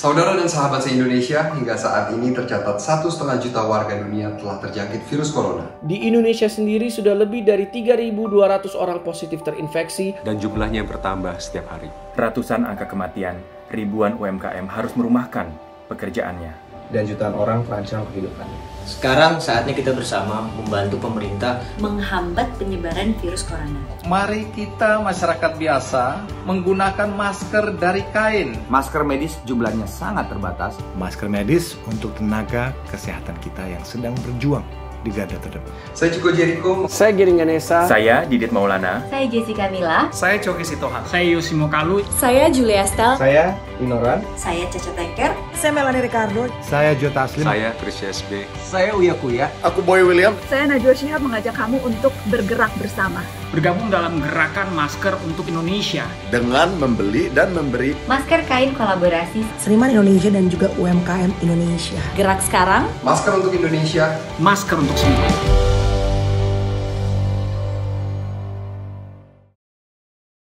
Saudara dan sahabat se-Indonesia, hingga saat ini tercatat satu setengah juta warga dunia telah terjangkit virus corona. Di Indonesia sendiri sudah lebih dari 3.200 orang positif terinfeksi dan jumlahnya bertambah setiap hari. Ratusan angka kematian, ribuan UMKM harus merumahkan pekerjaannya. Dan jutaan orang terancam kehidupannya. Sekarang saatnya kita bersama membantu pemerintah menghambat penyebaran virus corona. Mari kita masyarakat biasa menggunakan masker dari kain. Masker medis jumlahnya sangat terbatas. Masker medis untuk tenaga kesehatan kita yang sedang berjuang di garda terdepan. Saya Ciko Jericho. Saya Giring Ganesa. Saya Didit Maulana. Saya Jessica Mila. Saya Coki Sitohang. Saya Yosimo Kalu. Saya Julia Stel. Saya Inoran. Saya Caca Tengker. Saya Melanie Ricardo. Saya Jota Aslim. Saya Trisha SB. Saya Uya Kuya. Aku Boy William. Saya Najwa Shihab mengajak kamu untuk bergerak bersama. Bergabung dalam gerakan masker untuk Indonesia. Dengan membeli dan memberi masker kain kolaborasi Seniman Indonesia dan juga UMKM Indonesia. Gerak sekarang. Masker untuk Indonesia. Masker untuk semua.